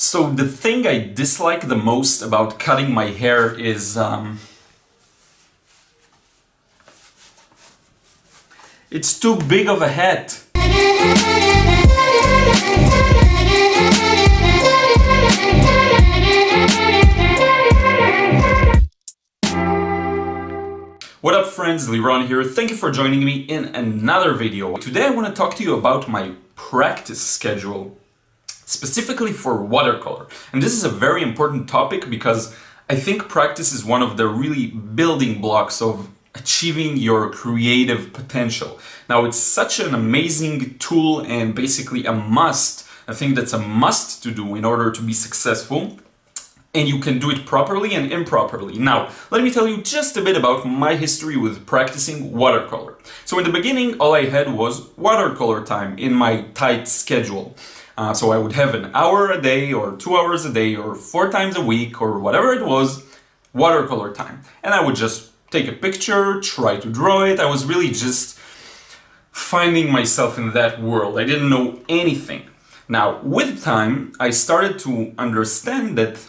So the thing I dislike the most about cutting my hair is um, it's too big of a hat. What up friends, Liron here. Thank you for joining me in another video. Today I want to talk to you about my practice schedule specifically for watercolor. And this is a very important topic because I think practice is one of the really building blocks of achieving your creative potential. Now, it's such an amazing tool and basically a must. I think that's a must to do in order to be successful. And you can do it properly and improperly. Now, let me tell you just a bit about my history with practicing watercolor. So in the beginning, all I had was watercolor time in my tight schedule. Uh, so I would have an hour a day or two hours a day or four times a week or whatever it was, watercolor time. And I would just take a picture, try to draw it. I was really just finding myself in that world. I didn't know anything. Now, with time, I started to understand that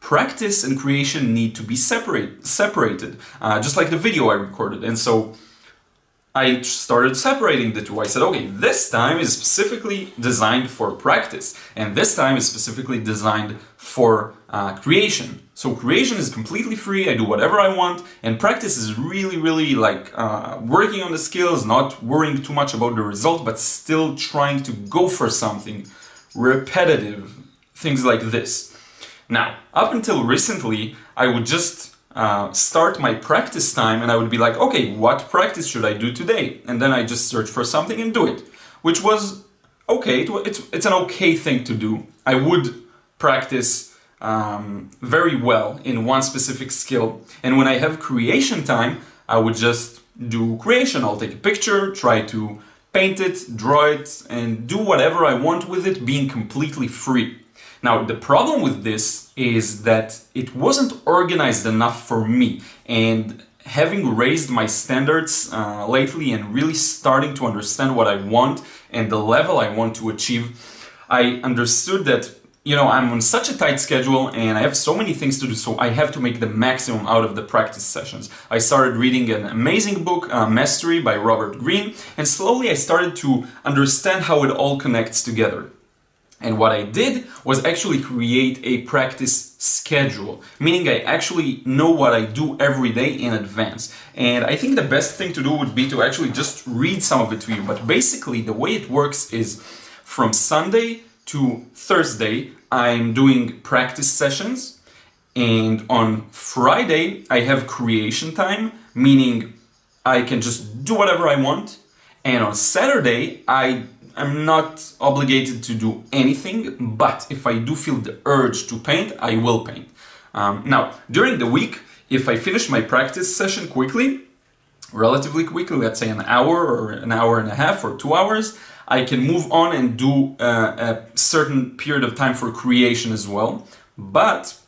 practice and creation need to be separate, separated, uh, just like the video I recorded. And so I started separating the two. I said, okay, this time is specifically designed for practice, and this time is specifically designed for uh, creation. So creation is completely free. I do whatever I want, and practice is really, really like uh, working on the skills, not worrying too much about the result, but still trying to go for something repetitive, things like this. Now, up until recently, I would just uh, start my practice time and I would be like, okay, what practice should I do today? And then I just search for something and do it, which was okay. It, it's, it's an okay thing to do. I would practice um, very well in one specific skill. And when I have creation time, I would just do creation. I'll take a picture, try to paint it, draw it, and do whatever I want with it, being completely free. Now, the problem with this is that it wasn't organized enough for me. And having raised my standards uh, lately and really starting to understand what I want and the level I want to achieve, I understood that you know I'm on such a tight schedule and I have so many things to do so I have to make the maximum out of the practice sessions. I started reading an amazing book, uh, Mastery by Robert Greene, and slowly I started to understand how it all connects together. And what I did was actually create a practice schedule, meaning I actually know what I do every day in advance. And I think the best thing to do would be to actually just read some of it to you. But basically, the way it works is from Sunday to Thursday, I'm doing practice sessions. And on Friday, I have creation time, meaning I can just do whatever I want. And on Saturday, I I'm not obligated to do anything, but if I do feel the urge to paint, I will paint. Um, now, during the week, if I finish my practice session quickly, relatively quickly, let's say an hour or an hour and a half or two hours, I can move on and do uh, a certain period of time for creation as well. But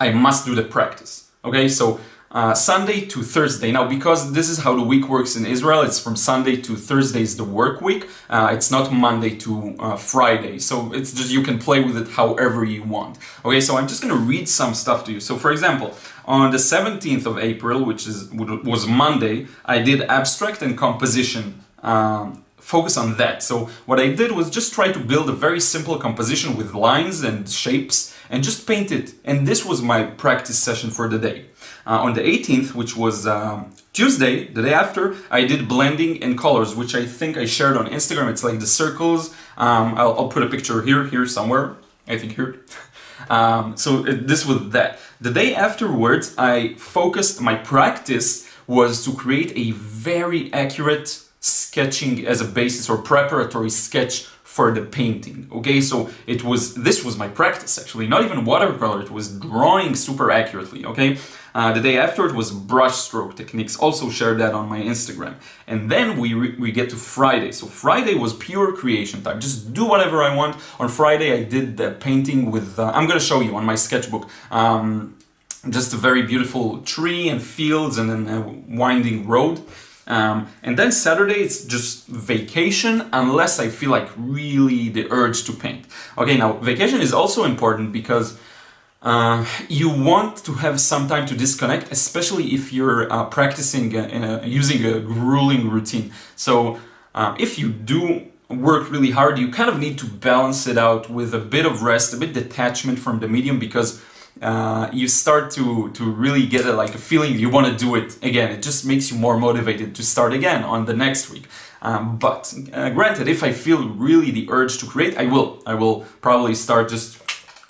I must do the practice. Okay, so uh, Sunday to Thursday. Now, because this is how the week works in Israel, it's from Sunday to Thursday is the work week. Uh, it's not Monday to uh, Friday. So it's just you can play with it however you want. Okay, so I'm just gonna read some stuff to you. So, for example, on the 17th of April, which is was Monday, I did abstract and composition. Um, focus on that. So what I did was just try to build a very simple composition with lines and shapes and just paint it. And this was my practice session for the day. Uh, on the 18th, which was um, Tuesday, the day after, I did blending and colors, which I think I shared on Instagram. It's like the circles. Um, I'll, I'll, put a picture here, here somewhere. I think here. Um, so it, this was that. The day afterwards, I focused, my practice was to create a very accurate sketching as a basis or preparatory sketch for the painting. Okay, so it was this was my practice actually, not even watercolor, it was drawing super accurately. Okay, uh, the day after it was brushstroke techniques. Also share that on my Instagram. And then we we get to Friday. So Friday was pure creation time. Just do whatever I want. On Friday I did the painting with. Uh, I'm gonna show you on my sketchbook. Um, just a very beautiful tree and fields and then a winding road. Um, and then Saturday it's just vacation unless I feel like really the urge to paint. Okay, now vacation is also important because uh, you want to have some time to disconnect, especially if you're uh, practicing a, using a grueling routine. So uh, if you do work really hard, you kind of need to balance it out with a bit of rest, a bit detachment from the medium because uh, you start to to really get a, like a feeling you want to do it again. It just makes you more motivated to start again on the next week. Um, but uh, granted, if I feel really the urge to create, I will. I will probably start just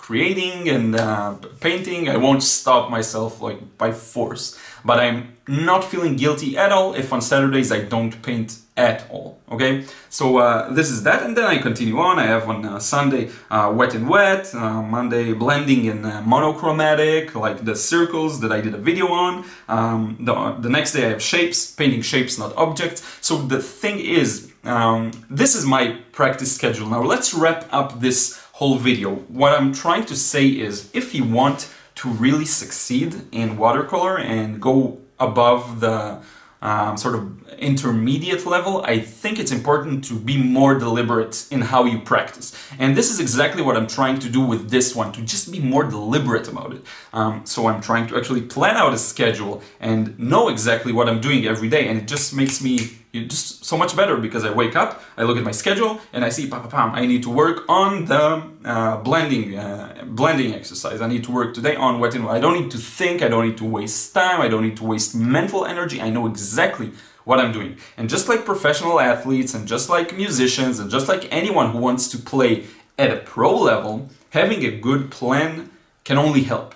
creating and uh, painting. I won't stop myself like by force. But I'm not feeling guilty at all if on Saturdays I don't paint at all. Okay, so uh, this is that, and then I continue on. I have on uh, Sunday uh, wet in wet, uh, Monday blending and uh, monochromatic, like the circles that I did a video on. Um, the, the next day I have shapes, painting shapes, not objects. So the thing is, um, this is my practice schedule. Now let's wrap up this whole video. What I'm trying to say is, if you want to really succeed in watercolor and go above the um, sort of intermediate level, I think it's important to be more deliberate in how you practice. And this is exactly what I'm trying to do with this one, to just be more deliberate about it. Um, so I'm trying to actually plan out a schedule and know exactly what I'm doing every day, and it just makes me just so much better because I wake up, I look at my schedule, and I see, pam, pam, I need to work on the uh, blending uh, blending exercise. I need to work today on wet and I don't need to think. I don't need to waste time. I don't need to waste mental energy. I know exactly what I'm doing. And just like professional athletes, and just like musicians, and just like anyone who wants to play at a pro level, having a good plan can only help.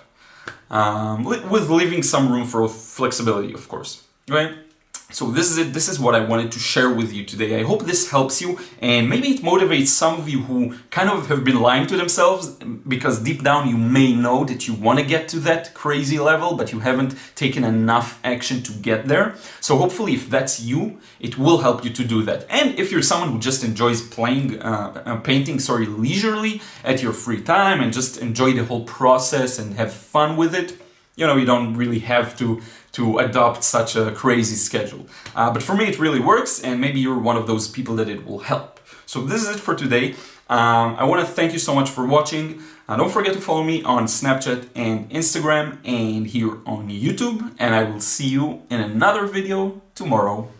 Um, with leaving some room for flexibility, of course. Right? So this is it. This is what I wanted to share with you today. I hope this helps you and maybe it motivates some of you who kind of have been lying to themselves because deep down you may know that you want to get to that crazy level but you haven't taken enough action to get there. So hopefully if that's you, it will help you to do that. And if you're someone who just enjoys playing, uh, uh painting, sorry, leisurely at your free time and just enjoy the whole process and have fun with it, you know, you don't really have to to adopt such a crazy schedule. Uh, but for me, it really works, and maybe you're one of those people that it will help. So this is it for today. Um, I want to thank you so much for watching. Uh, don't forget to follow me on Snapchat and Instagram and here on YouTube. And I will see you in another video tomorrow.